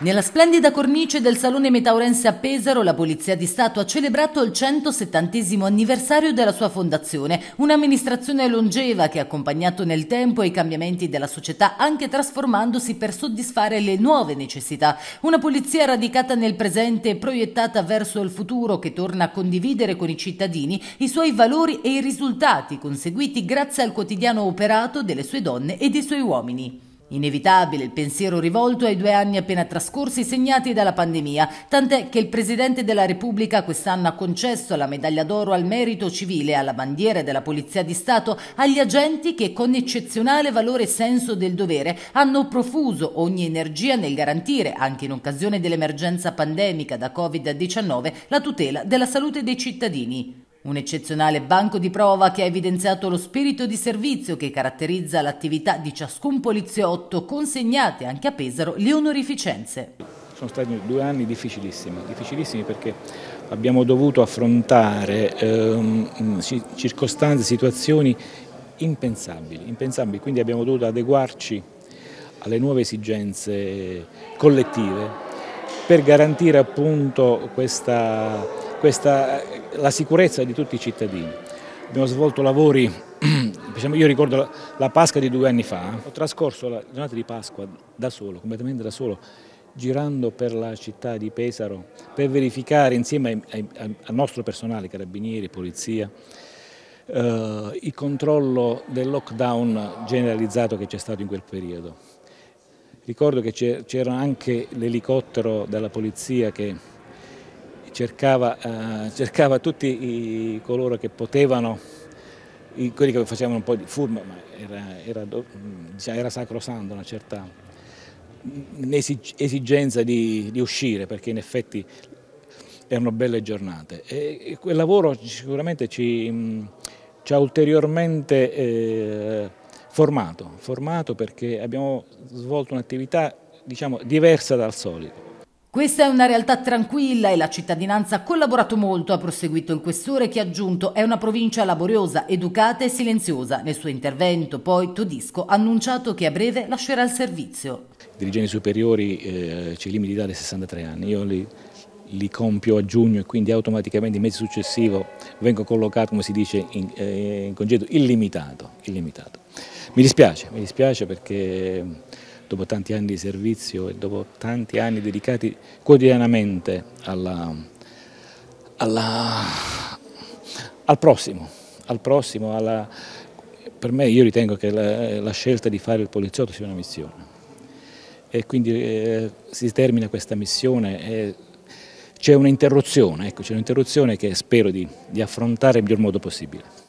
Nella splendida cornice del Salone Metaurense a Pesaro, la Polizia di Stato ha celebrato il 170 anniversario della sua fondazione, un'amministrazione longeva che ha accompagnato nel tempo i cambiamenti della società, anche trasformandosi per soddisfare le nuove necessità. Una polizia radicata nel presente e proiettata verso il futuro che torna a condividere con i cittadini i suoi valori e i risultati conseguiti grazie al quotidiano operato delle sue donne e dei suoi uomini. Inevitabile il pensiero rivolto ai due anni appena trascorsi segnati dalla pandemia, tant'è che il Presidente della Repubblica quest'anno ha concesso la medaglia d'oro al merito civile alla bandiera della Polizia di Stato agli agenti che con eccezionale valore e senso del dovere hanno profuso ogni energia nel garantire, anche in occasione dell'emergenza pandemica da Covid-19, la tutela della salute dei cittadini. Un eccezionale banco di prova che ha evidenziato lo spirito di servizio che caratterizza l'attività di ciascun poliziotto, consegnate anche a Pesaro le onorificenze. Sono stati due anni difficilissimi, difficilissimi perché abbiamo dovuto affrontare ehm, circostanze, situazioni impensabili, impensabili, quindi abbiamo dovuto adeguarci alle nuove esigenze collettive per garantire appunto questa questa, la sicurezza di tutti i cittadini. Abbiamo svolto lavori, diciamo, io ricordo la, Pasqua di due anni fa, ho trascorso la giornata di Pasqua da solo, completamente da solo, girando per la città di Pesaro per verificare insieme al nostro personale, carabinieri, polizia, eh, il controllo del lockdown generalizzato che c'è stato in quel periodo. Ricordo che c'era anche l'elicottero della polizia che cercava, eh, cercava tutti i, coloro che potevano, i, quelli che facevano un po' di furma, ma era, era, diciamo, era sacrosanto una certa esigenza di, di, uscire, perché in effetti erano belle giornate. E, e quel lavoro sicuramente ci, ci ha ulteriormente eh, formato, formato perché abbiamo svolto un'attività diciamo, diversa dal solito. Questa è una realtà tranquilla e la cittadinanza ha collaborato molto, ha proseguito il questore che ha aggiunto è una provincia laboriosa, educata e silenziosa. Nel suo intervento poi Todisco ha annunciato che a breve lascerà il servizio. I dirigenti superiori eh, ci limiti dai 63 anni, io li, li, compio a giugno e quindi automaticamente il mese successivo vengo collocato, come si dice, in, eh, in congedo illimitato, illimitato. Mi dispiace, mi dispiace perché dopo tanti anni di servizio e dopo tanti anni dedicati quotidianamente alla, alla, al prossimo, al prossimo alla, per me io ritengo che la, la, scelta di fare il poliziotto sia una missione e quindi eh, si termina questa missione e c'è un'interruzione, ecco, c'è un'interruzione che spero di, di affrontare nel miglior modo possibile.